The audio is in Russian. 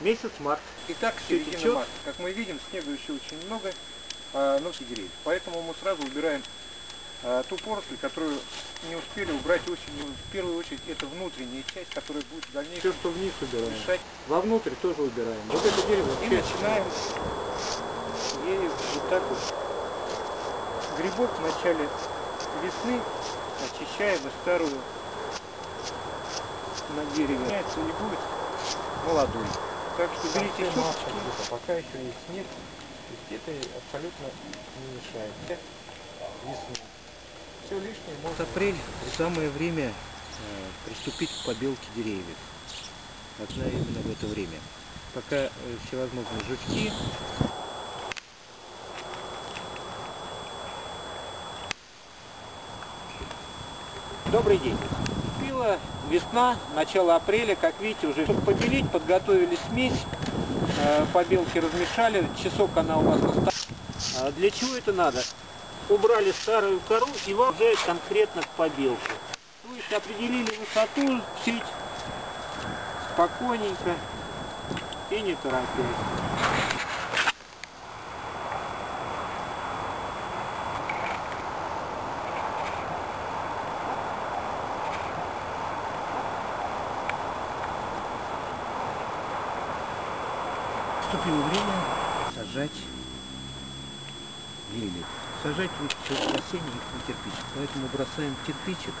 Месяц март. Итак, середина течёт. марта. Как мы видим, снега еще очень много, а, но все деревьев. Поэтому мы сразу убираем а, ту поросль, которую не успели убрать осенью. В первую очередь это внутренняя часть, которая будет в Все, дальнейшем что вниз убираем. мешать. Вовнутрь тоже убираем. Вот это дерево И начинаем ею вот так вот. Грибок в начале весны очищаем и старую на дереве. Не будет молодой. Так что берите где-то, пока еще есть снег, то есть это абсолютно не мешает. Весна. Все лишнее можно апрель самое время э, приступить к побелке деревьев. Одна именно в это время. Пока э, всевозможные жучки. Добрый день. Пила весна, начало апреля, как видите, уже чтобы побелить, подготовили смесь, э, побелки размешали, часок она у вас осталась. Для чего это надо? Убрали старую кору и вам уже конкретно к побелке. То есть определили высоту, чуть спокойненько и не торопясь. Наступило время сажать лилии. Сажать лучше осенних на кирпичик, поэтому бросаем кирпичик